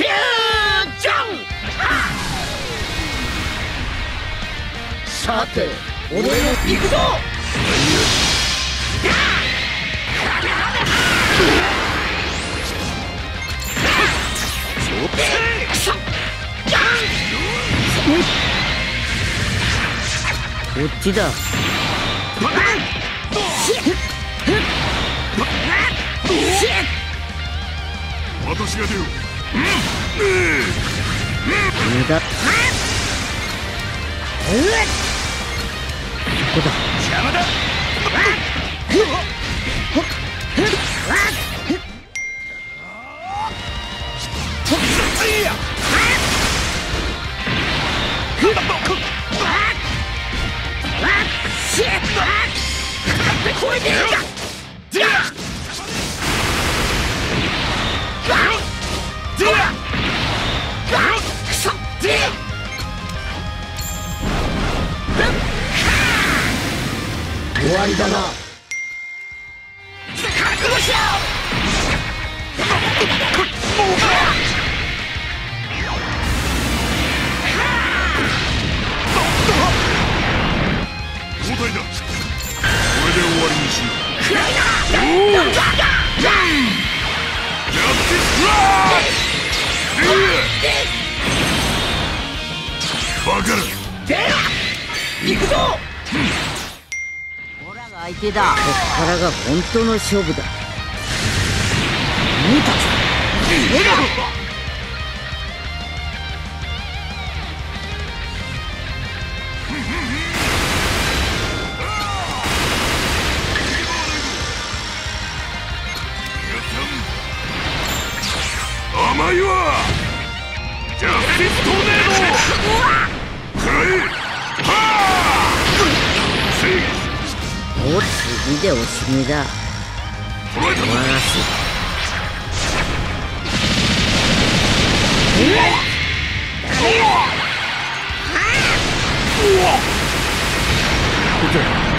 フュージョン！さて俺も行くぞ！こっちだ。私が出る無駄ここだ邪魔だ終わりだな。交代だ。これで終わりにしよう。おおやってうわー。バカなオラが相手だ。こっからが本当の勝負だ。見たぞ甘いわジャスティストーネード次でおしめだらうわっ